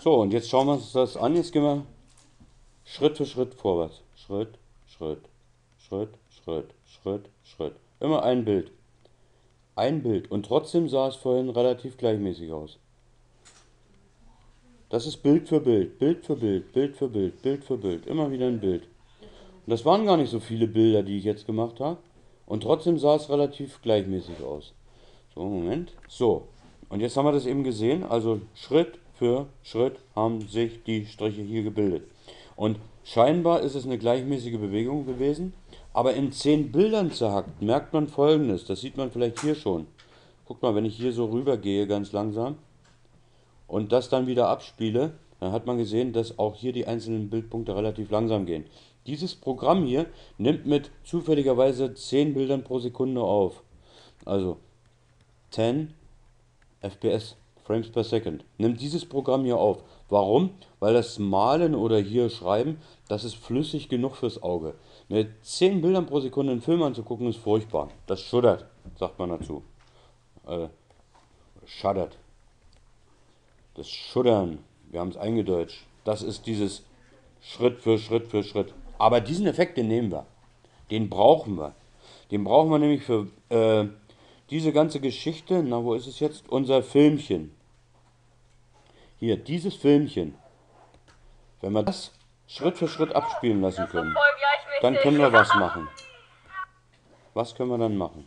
So, und jetzt schauen wir uns das an. Jetzt gehen wir Schritt für Schritt vorwärts. Schritt, Schritt, Schritt, Schritt, Schritt, Schritt. Immer ein Bild. Ein Bild. Und trotzdem sah es vorhin relativ gleichmäßig aus. Das ist Bild für Bild, Bild für Bild, Bild für Bild, Bild für Bild. Immer wieder ein Bild. Und das waren gar nicht so viele Bilder, die ich jetzt gemacht habe. Und trotzdem sah es relativ gleichmäßig aus. So, Moment. So, und jetzt haben wir das eben gesehen. Also Schritt für Schritt haben sich die Striche hier gebildet. Und scheinbar ist es eine gleichmäßige Bewegung gewesen. Aber in zehn Bildern zerhackt merkt man folgendes. Das sieht man vielleicht hier schon. Guck mal, wenn ich hier so rüber gehe, ganz langsam, und das dann wieder abspiele, dann hat man gesehen, dass auch hier die einzelnen Bildpunkte relativ langsam gehen. Dieses Programm hier nimmt mit zufälligerweise 10 Bildern pro Sekunde auf. Also 10 FPS, Frames per Second. Nimmt dieses Programm hier auf. Warum? Weil das Malen oder hier Schreiben, das ist flüssig genug fürs Auge. Mit 10 Bildern pro Sekunde einen Film anzugucken, ist furchtbar. Das schuddert, sagt man dazu. Äh, schaddert. Das Schuddern, wir haben es eingedeutscht. Das ist dieses Schritt für Schritt für Schritt. Aber diesen Effekt, den nehmen wir. Den brauchen wir. Den brauchen wir nämlich für äh, diese ganze Geschichte. Na, wo ist es jetzt? Unser Filmchen. Hier, dieses Filmchen. Wenn wir das Schritt für Schritt abspielen lassen können, dann können wir was machen. Was können wir dann machen?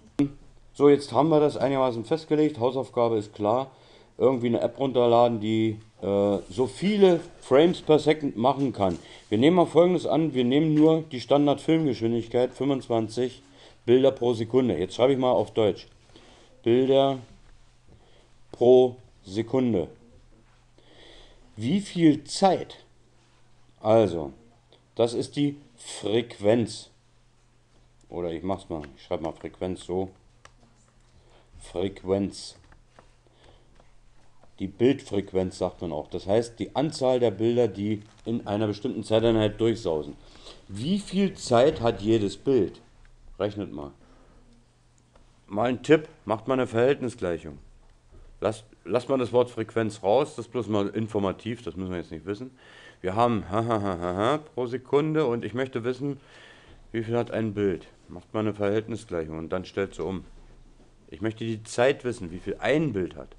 So, jetzt haben wir das einigermaßen festgelegt. Hausaufgabe ist klar. Irgendwie eine App runterladen, die äh, so viele Frames per Second machen kann. Wir nehmen mal folgendes an, wir nehmen nur die Standard-Filmgeschwindigkeit, 25 Bilder pro Sekunde. Jetzt schreibe ich mal auf Deutsch. Bilder pro Sekunde. Wie viel Zeit? Also, das ist die Frequenz. Oder ich mach's mal, ich schreibe mal Frequenz so. Frequenz die Bildfrequenz sagt man auch. Das heißt, die Anzahl der Bilder, die in einer bestimmten Zeiteinheit durchsausen. Wie viel Zeit hat jedes Bild? Rechnet mal. Mal ein Tipp, macht mal eine Verhältnisgleichung. Lasst, lasst mal das Wort Frequenz raus, das ist bloß mal informativ, das müssen wir jetzt nicht wissen. Wir haben pro Sekunde und ich möchte wissen, wie viel hat ein Bild. Macht mal eine Verhältnisgleichung und dann stellt sie um. Ich möchte die Zeit wissen, wie viel ein Bild hat.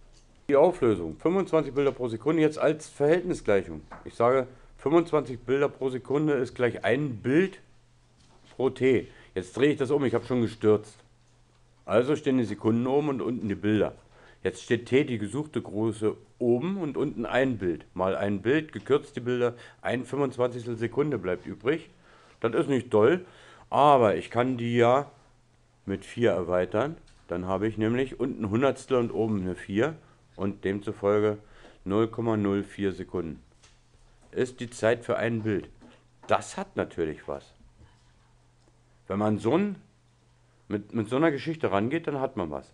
Die Auflösung, 25 Bilder pro Sekunde, jetzt als Verhältnisgleichung. Ich sage, 25 Bilder pro Sekunde ist gleich ein Bild pro T. Jetzt drehe ich das um, ich habe schon gestürzt. Also stehen die Sekunden oben und unten die Bilder. Jetzt steht T, die gesuchte Größe, oben und unten ein Bild. Mal ein Bild, gekürzt die Bilder, ein 25. Sekunde bleibt übrig. Das ist nicht doll, aber ich kann die ja mit 4 erweitern. Dann habe ich nämlich unten Hundertstel und oben eine 4 und demzufolge 0,04 Sekunden. Ist die Zeit für ein Bild. Das hat natürlich was. Wenn man so ein, mit, mit so einer Geschichte rangeht, dann hat man was.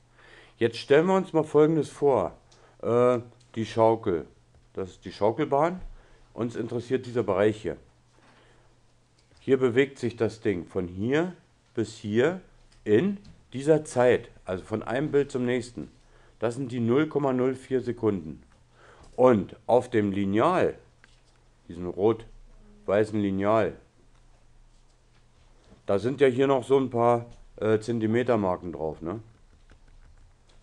Jetzt stellen wir uns mal Folgendes vor. Äh, die Schaukel. Das ist die Schaukelbahn. Uns interessiert dieser Bereich hier. Hier bewegt sich das Ding von hier bis hier in dieser Zeit, also von einem Bild zum nächsten. Das sind die 0,04 Sekunden. Und auf dem Lineal, diesem rot-weißen Lineal, da sind ja hier noch so ein paar äh, Zentimetermarken drauf. Ne?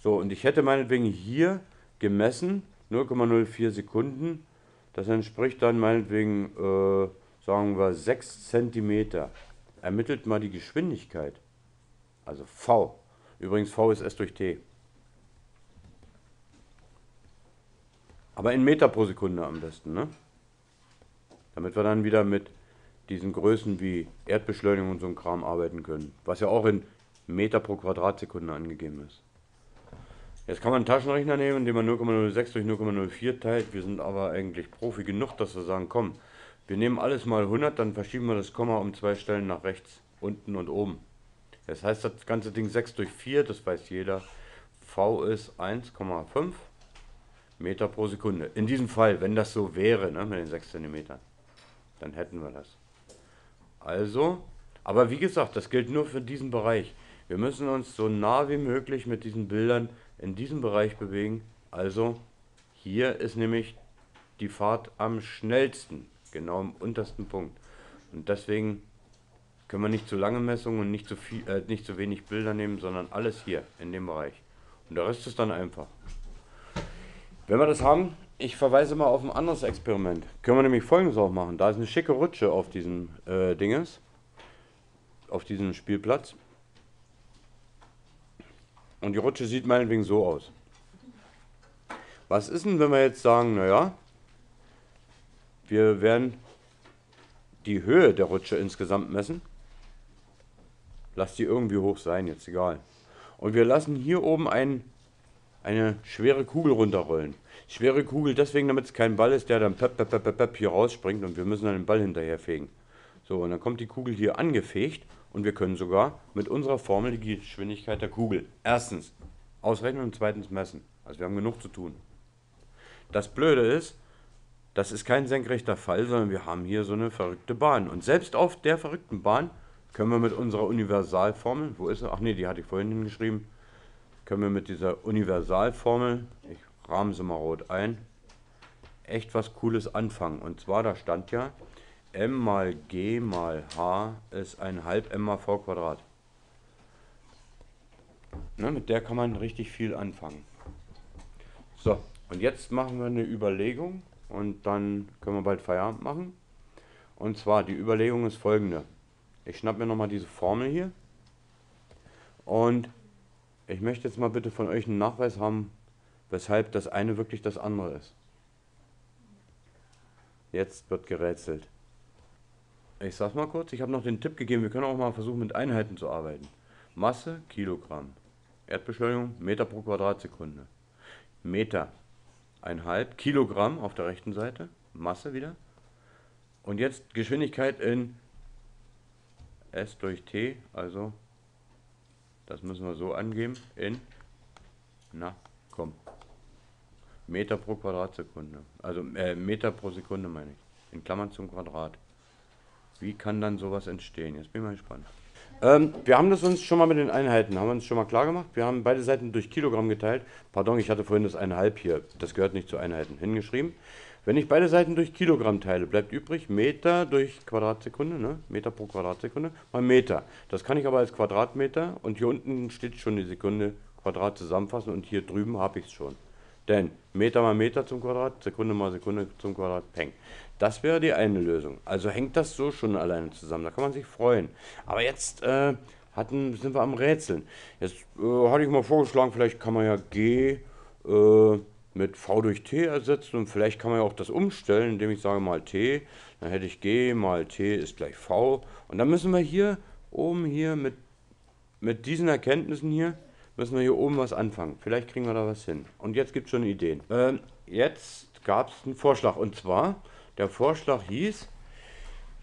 So, und ich hätte meinetwegen hier gemessen 0,04 Sekunden. Das entspricht dann meinetwegen, äh, sagen wir, 6 Zentimeter. Ermittelt mal die Geschwindigkeit. Also V. Übrigens V ist S durch T. Aber in Meter pro Sekunde am besten, ne? Damit wir dann wieder mit diesen Größen wie Erdbeschleunigung und so ein Kram arbeiten können. Was ja auch in Meter pro Quadratsekunde angegeben ist. Jetzt kann man einen Taschenrechner nehmen, indem man 0,06 durch 0,04 teilt. Wir sind aber eigentlich Profi genug, dass wir sagen, komm, wir nehmen alles mal 100, dann verschieben wir das Komma um zwei Stellen nach rechts, unten und oben. Das heißt, das ganze Ding 6 durch 4, das weiß jeder. V ist 1,5 Meter pro Sekunde. In diesem Fall, wenn das so wäre, ne, mit den 6 cm, dann hätten wir das. Also, aber wie gesagt, das gilt nur für diesen Bereich. Wir müssen uns so nah wie möglich mit diesen Bildern in diesem Bereich bewegen. Also, hier ist nämlich die Fahrt am schnellsten, genau im untersten Punkt. Und deswegen können wir nicht zu lange Messungen und nicht zu, viel, äh, nicht zu wenig Bilder nehmen, sondern alles hier in dem Bereich. Und der Rest ist dann einfach. Wenn wir das haben, ich verweise mal auf ein anderes Experiment. Können wir nämlich folgendes auch machen. Da ist eine schicke Rutsche auf diesem äh, Dinges, auf diesem Spielplatz. Und die Rutsche sieht meinetwegen so aus. Was ist denn, wenn wir jetzt sagen, naja, wir werden die Höhe der Rutsche insgesamt messen. Lass die irgendwie hoch sein, jetzt egal. Und wir lassen hier oben ein, eine schwere Kugel runterrollen. Schwere Kugel deswegen, damit es kein Ball ist, der dann pep, pep, pep, pep hier rausspringt und wir müssen dann den Ball hinterherfegen. So, und dann kommt die Kugel hier angefegt und wir können sogar mit unserer Formel die Geschwindigkeit der Kugel erstens ausrechnen und zweitens messen. Also wir haben genug zu tun. Das Blöde ist, das ist kein senkrechter Fall, sondern wir haben hier so eine verrückte Bahn. Und selbst auf der verrückten Bahn können wir mit unserer Universalformel, wo ist sie? Ach nee, die hatte ich vorhin hingeschrieben, können wir mit dieser Universalformel, ich rahmen sie mal rot ein, echt was Cooles anfangen. Und zwar, da stand ja, m mal g mal h ist ein halb m mal v Quadrat. Ne, mit der kann man richtig viel anfangen. So, und jetzt machen wir eine Überlegung und dann können wir bald Feierabend machen. Und zwar, die Überlegung ist folgende. Ich schnappe mir nochmal diese Formel hier und ich möchte jetzt mal bitte von euch einen Nachweis haben, weshalb das eine wirklich das andere ist. Jetzt wird gerätselt. Ich sag's mal kurz, ich habe noch den Tipp gegeben, wir können auch mal versuchen mit Einheiten zu arbeiten. Masse, Kilogramm. Erdbeschleunigung, Meter pro Quadratsekunde. Meter, 1,5 Kilogramm auf der rechten Seite, Masse wieder. Und jetzt Geschwindigkeit in S durch T, also das müssen wir so angeben, in, na komm, Meter pro Quadratsekunde. Also äh, Meter pro Sekunde meine ich. In Klammern zum Quadrat. Wie kann dann sowas entstehen? Jetzt bin ich mal gespannt. Ähm, wir haben das uns schon mal mit den Einheiten, haben wir uns schon mal klar gemacht. Wir haben beide Seiten durch Kilogramm geteilt. Pardon, ich hatte vorhin das eineinhalb hier. Das gehört nicht zu Einheiten. Hingeschrieben. Wenn ich beide Seiten durch Kilogramm teile, bleibt übrig Meter durch Quadratsekunde, ne? Meter pro Quadratsekunde mal Meter. Das kann ich aber als Quadratmeter und hier unten steht schon die Sekunde Quadrat zusammenfassen und hier drüben habe ich es schon. Denn Meter mal Meter zum Quadrat, Sekunde mal Sekunde zum Quadrat, peng. Das wäre die eine Lösung. Also hängt das so schon alleine zusammen. Da kann man sich freuen. Aber jetzt äh, hatten, sind wir am Rätseln. Jetzt äh, hatte ich mal vorgeschlagen, vielleicht kann man ja G äh, mit V durch T ersetzen und vielleicht kann man ja auch das umstellen, indem ich sage mal T. Dann hätte ich G mal T ist gleich V. Und dann müssen wir hier oben hier mit, mit diesen Erkenntnissen hier, müssen wir hier oben was anfangen. Vielleicht kriegen wir da was hin. Und jetzt gibt es schon Ideen. Ähm, jetzt gab es einen Vorschlag und zwar der Vorschlag hieß,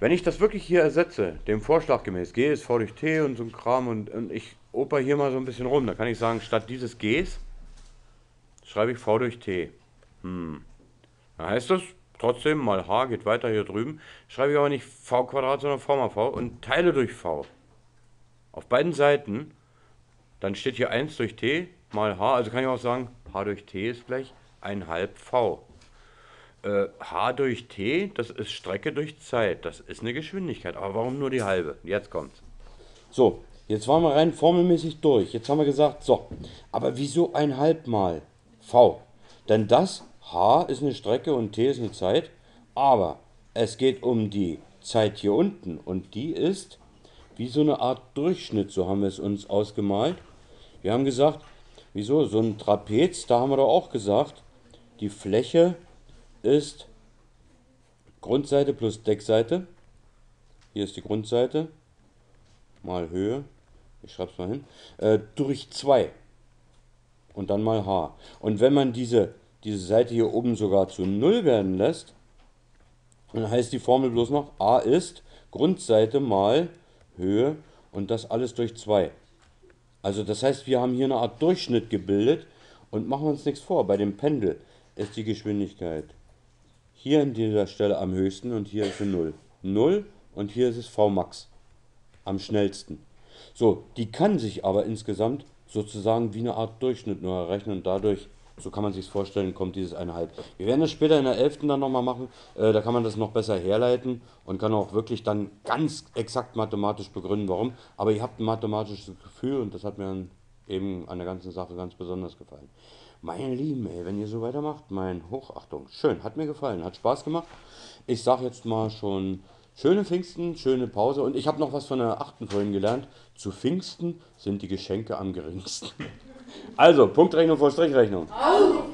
wenn ich das wirklich hier ersetze, dem Vorschlag gemäß, G ist V durch T und so ein Kram und, und ich oper hier mal so ein bisschen rum, dann kann ich sagen, statt dieses Gs schreibe ich V durch T. Hm. Dann heißt das trotzdem mal H geht weiter hier drüben, schreibe ich aber nicht V Quadrat, sondern V mal V und teile durch V. Auf beiden Seiten, dann steht hier 1 durch T mal H, also kann ich auch sagen, H durch T ist gleich 1 halb V. Äh, H durch T, das ist Strecke durch Zeit. Das ist eine Geschwindigkeit. Aber warum nur die halbe? Jetzt kommt's. So, jetzt waren wir rein formelmäßig durch. Jetzt haben wir gesagt, so, aber wieso ein halb mal V? Denn das H ist eine Strecke und T ist eine Zeit. Aber es geht um die Zeit hier unten. Und die ist wie so eine Art Durchschnitt, so haben wir es uns ausgemalt. Wir haben gesagt, wieso, so ein Trapez, da haben wir doch auch gesagt, die Fläche ist Grundseite plus Deckseite. Hier ist die Grundseite mal Höhe, ich schreibe es mal hin, äh, durch 2 und dann mal h. Und wenn man diese, diese Seite hier oben sogar zu 0 werden lässt, dann heißt die Formel bloß noch a ist Grundseite mal Höhe und das alles durch 2. Also das heißt, wir haben hier eine Art Durchschnitt gebildet und machen uns nichts vor. Bei dem Pendel ist die Geschwindigkeit hier an dieser Stelle am höchsten und hier ist sie 0. 0 und hier ist es Vmax am schnellsten. So, die kann sich aber insgesamt sozusagen wie eine Art Durchschnitt nur errechnen und dadurch so kann man sich vorstellen, kommt dieses eine halb. Wir werden das später in der 11. dann nochmal machen, äh, da kann man das noch besser herleiten und kann auch wirklich dann ganz exakt mathematisch begründen, warum. Aber ihr habt ein mathematisches Gefühl und das hat mir dann eben an der ganzen Sache ganz besonders gefallen. Meine Lieben, ey, wenn ihr so weitermacht, mein Hochachtung. Schön, hat mir gefallen, hat Spaß gemacht. Ich sag jetzt mal schon schöne Pfingsten, schöne Pause und ich habe noch was von der achten vorhin gelernt. Zu Pfingsten sind die Geschenke am geringsten. Also, Punktrechnung vor Strichrechnung. Auf